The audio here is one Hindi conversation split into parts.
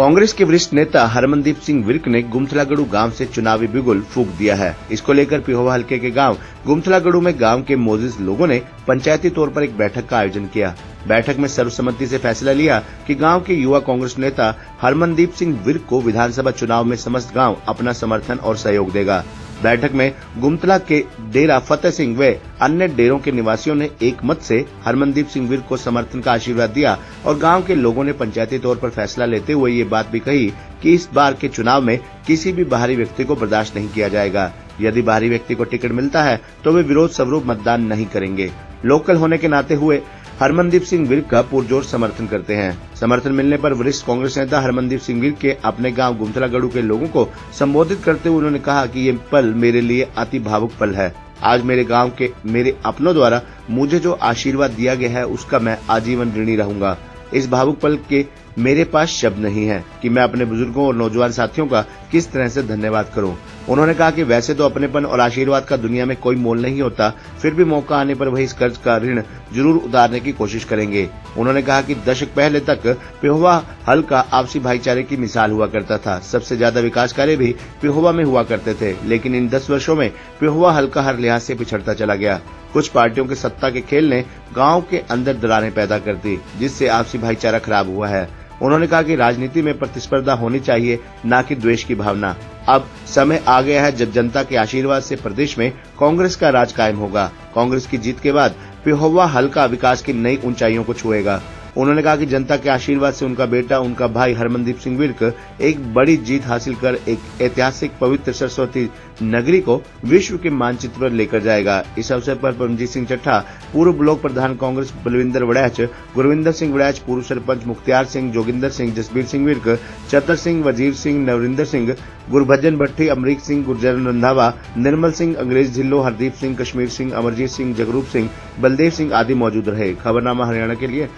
कांग्रेस के वरिष्ठ नेता हरमनदीप सिंह विर्क ने गुमथलागढ़ गाँव से चुनावी बिगुल फूक दिया है। इसको लेकर पिहोवा हल्के के गाँव, गुमथलागढ़ में गाँव के मोजिस लोगों ने पंचायती तौर पर एक बैठक का आयोजन किया। बैठक में सर्वसम्मति से फैसला लिया कि गाँव के युवा कांग्रेस नेता हरमनदीप सिंह विर्क को विधानसभा चुनाव में समस्त गाँव अपना समर्थन और सहयोग देगा। बैठक में गुमतला के डेरा फतेह सिंह व अन्य डेरों के निवासियों ने एक मत से हरमनदीप सिंह विर्क को समर्थन का आशीर्वाद दिया और गाँव के लोगों ने पंचायती तौर पर फैसला लेते हुए ये बात भी कही कि इस बार के चुनाव में किसी भी बाहरी व्यक्ति को बर्दाश्त नहीं किया जाएगा। यदि बाहरी व्यक्ति को टिकट मिलता है तो वे विरोध स्वरूप मतदान नहीं करेंगे। लोकल होने के नाते हुए हरमनदीप सिंह विर्क का पुरजोर समर्थन करते हैं। समर्थन मिलने पर वरिष्ठ कांग्रेस नेता हरमनदीप सिंह विर्क के अपने गाँव गुमथलागढ़ के लोगों को संबोधित करते हुए उन्होंने कहा कि ये पल मेरे लिए अति भावुक पल है। आज मेरे गाँव के मेरे अपनों द्वारा मुझे जो आशीर्वाद दिया गया है, उसका मैं आजीवन ऋणी रहूँगा। इस भावुक पल के मेरे पास शब्द नहीं है कि मैं अपने बुज़ुर्गों और नौजवान साथियों का किस तरह से धन्यवाद करूँ। उन्होंने कहा कि वैसे तो अपनेपन और आशीर्वाद का दुनिया में कोई मोल नहीं होता, फिर भी मौका आने पर वही इस कर्ज का ऋण ज़रूर उतारने की कोशिश करेंगे। उन्होंने कहा कि दशक पहले तक पिहोवा हल्का आपसी भाईचारे की मिसाल हुआ करता था। सबसे ज़्यादा विकास कार्य भी पिहोवा में हुआ करते थे, लेकिन इन दस वर्षो में पिहोवा हल्का हर लिहाज से पिछड़ता चला गया। कुछ पार्टियों के सत्ता के खेल ने गाँव के अंदर दरारें पैदा कर दी, जिससे आपसी भाईचारा खराब हुआ है। उन्होंने कहा कि राजनीति में प्रतिस्पर्धा होनी चाहिए, न कि द्वेष की भावना। अब समय आ गया है जब जनता के आशीर्वाद से प्रदेश में कांग्रेस का राज कायम होगा। कांग्रेस की जीत के बाद पिहोवा हल्का विकास की नई ऊंचाइयों को छुएगा। उन्होंने कहा कि जनता के आशीर्वाद से उनका बेटा, उनका भाई हरमनदीप सिंह विर्क एक बड़ी जीत हासिल कर एक ऐतिहासिक पवित्र सरस्वती नगरी को विश्व के मानचित्र पर लेकर जाएगा। इस अवसर पर परमजीत सिंह चट्ठा, पूर्व ब्लॉक प्रधान कांग्रेस बलविंदर वड़ैच, गुरविंदर सिंह वड़ैच, पूर्व सरपंच मुख्तियार सिंह, जोगिंदर सिंह, जसबीर सिंह विर्क चतर सिंह, वज़ीर सिंह, नवरिंदर सिंह, गुरभजन भट्टी, अमरीक सिंह गुर्जर रंधावा, निर्मल सिंह, अंग्रेज़ ढिल्लो, हरदीप सिंह, कश्मीर सिंह, अमरजीत सिंह, जगरूप सिंह, बलदेव सिंह आदि मौजूद रहे। खबरनामा हरियाणा के लिए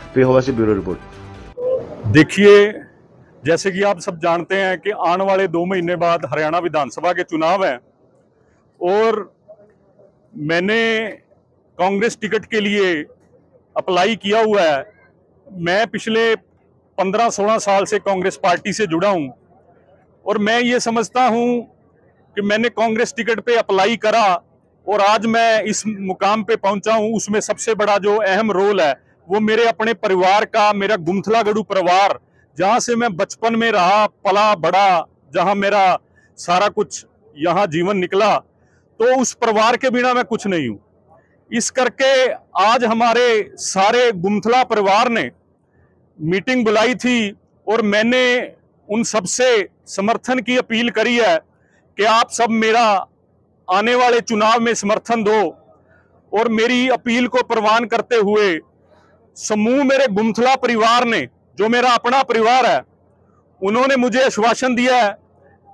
से ब्यूरो रिपोर्ट। देखिए, जैसे कि आप सब जानते हैं कि आने वाले दो महीने बाद हरियाणा विधानसभा के चुनाव हैं और मैंने कांग्रेस टिकट के लिए अप्लाई किया हुआ है। मैं पिछले 15-16 साल से कांग्रेस पार्टी से जुड़ा हूँ और मैं ये समझता हूँ कि मैंने कांग्रेस टिकट पे अप्लाई करा और आज मैं इस मुकाम पे पहुँचा हूँ, उसमें सबसे बड़ा जो अहम रोल है वो मेरे अपने परिवार का, मेरा गुमथला गढ़ू परिवार, जहाँ से मैं बचपन में रहा, पला, बड़ा, जहाँ मेरा सारा कुछ यहाँ जीवन निकला तो उस परिवार के बिना मैं कुछ नहीं हूँ। इस करके आज हमारे सारे गुमथला परिवार ने मीटिंग बुलाई थी और मैंने उन सबसे समर्थन की अपील करी है कि आप सब मेरा आने वाले चुनाव में समर्थन दो और मेरी अपील को प्रवान करते हुए समूह मेरे गुमथला परिवार ने, जो मेरा अपना परिवार है, उन्होंने मुझे आश्वासन दिया है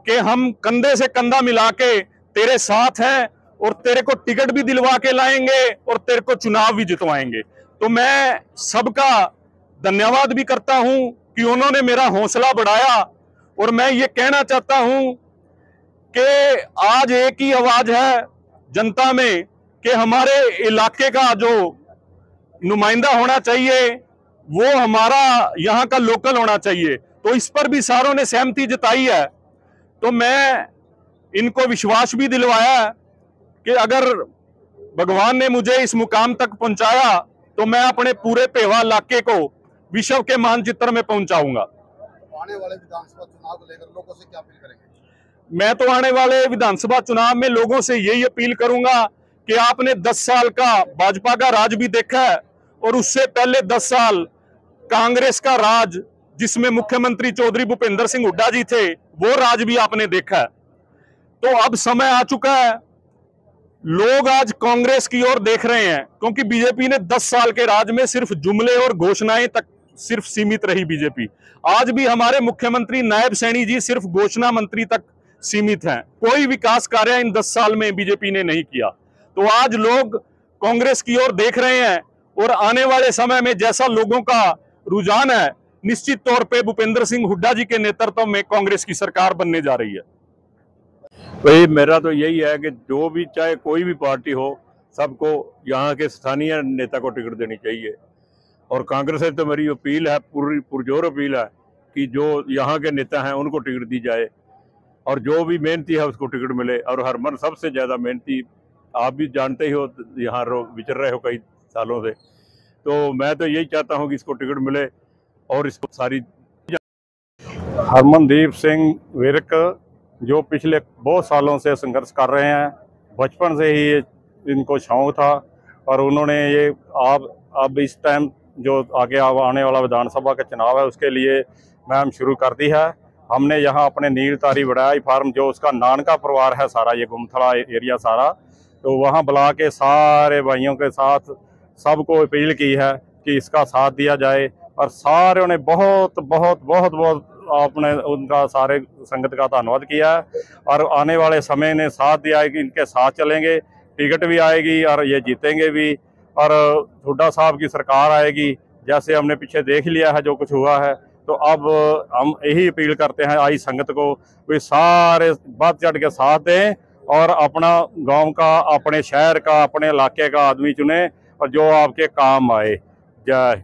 कि हम कंधे से कंधा मिला के तेरे साथ हैं और तेरे को टिकट भी दिलवा के लाएँगे और तेरे को चुनाव भी जितवाएँगे। तो मैं सबका धन्यवाद भी करता हूँ कि उन्होंने मेरा हौसला बढ़ाया और मैं ये कहना चाहता हूँ कि आज एक ही आवाज़ है जनता में कि हमारे इलाके का जो नुमाइंदा होना चाहिए। वो हमारा यहाँ का लोकल होना चाहिए। तो इस पर भी सारों ने सहमति जताई है। तो मैं इनको विश्वास भी दिलवाया कि अगर भगवान ने मुझे इस मुकाम तक पहुँचाया तो मैं अपने पूरे पेवा इलाके को विश्व के मानचित्र में पहुंचाऊँगा। आने वाले विधानसभा चुनाव को लेकर लोगों से क्या अपील करेंगे? मैं तो आने वाले विधानसभा चुनाव में लोगों से यही अपील करूँगा कि आपने 10 साल का भाजपा का राज भी देखा है। और उससे पहले 10 साल कांग्रेस का राज, जिसमें मुख्यमंत्री चौधरी भूपेंद्र सिंह हुड्डा जी थे, वो राज भी आपने देखा तो अब समय आ चुका है। लोग आज कांग्रेस की ओर देख रहे हैं, क्योंकि बीजेपी ने 10 साल के राज में सिर्फ़ जुमले और घोषणाएँ तक सिर्फ़ सीमित रही बीजेपी। आज भी हमारे मुख्यमंत्री नायब सैनी जी सिर्फ़ घोषणा मंत्री तक सीमित हैं। कोई विकास कार्य इन 10 साल में बीजेपी ने नहीं किया। तो आज लोग कांग्रेस की ओर देख रहे हैं और आने वाले समय में जैसा लोगों का रुझान है, निश्चित तौर पे भूपेंद्र सिंह हुड्डा जी के नेतृत्व में कांग्रेस की सरकार बनने जा रही है। भाई मेरा तो यही है कि जो भी चाहे कोई भी पार्टी हो, सबको यहाँ के स्थानीय नेता को टिकट देनी चाहिए। और कांग्रेस से तो मेरी अपील है, पूरी पुरजोर अपील है कि जो यहाँ के नेता हैं, उनको टिकट दी जाए। और जो भी मेहनती है, उसको टिकट मिले। और हरमन सबसे ज़्यादा मेहनती, आप भी जानते ही हो, यहाँ विचर रहे हो कई सालों से। तो मैं तो यही चाहता हूँ कि इसको टिकट मिले और इसको सारी हरमनदीप सिंह विरक, जो पिछले बहुत सालों से संघर्ष कर रहे हैं, बचपन से ही ये इनको शौक था और उन्होंने ये आप, अब इस टाइम जो आगे आने वाला विधानसभा का चुनाव है, उसके लिए मैम शुरू कर दी है। हमने यहाँ अपने नील तारी बड़ाई फार्म, जो उसका नान का परिवार है सारा, ये गुमथड़ा एरिया सारा तो वहाँ बुला के सारे भाइयों के साथ सबको अपील की है कि इसका साथ दिया जाए और सारे ने बहुत बहुत बहुत बहुत आपने उनका सारे संगत का धन्यवाद किया है। और आने वाले समय ने साथ दिया है कि इनके साथ चलेंगे, टिकट भी आएगी और ये जीतेंगे भी। और हुड्डा साहब की सरकार आएगी, जैसे हमने पीछे देख लिया है जो कुछ हुआ है। तो अब हम यही अपील करते हैं आई संगत को, वे सारे बढ़ चढ़ के साथ दें और अपना गाँव का, अपने शहर का, अपने इलाके का आदमी चुने। और जो आपके काम आए जय